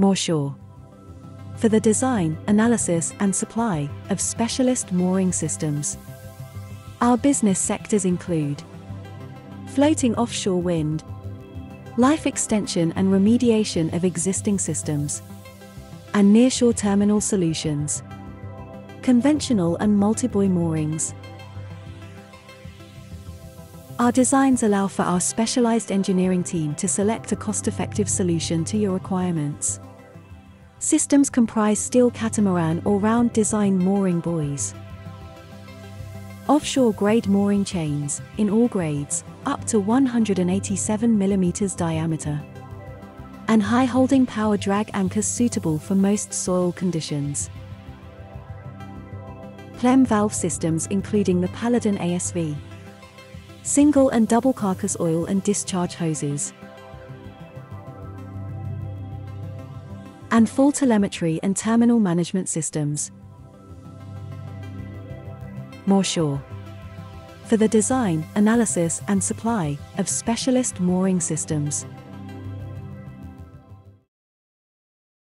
Mooresure. For the design, analysis, and supply of specialist mooring systems. Our business sectors include floating offshore wind, life extension and remediation of existing systems, and nearshore terminal solutions, conventional and multi-buoy moorings. Our designs allow for our specialized engineering team to select a cost-effective solution to your requirements. Systems comprise steel catamaran or round design mooring buoys. Offshore grade mooring chains, in all grades, up to 187 mm diameter. And high holding power drag anchors suitable for most soil conditions. PLEM valve systems including the Paladin ASV. Single and double carcass oil and discharge hoses. And full telemetry and terminal management systems. Mooresure. For the design, analysis, and supply of specialist mooring systems.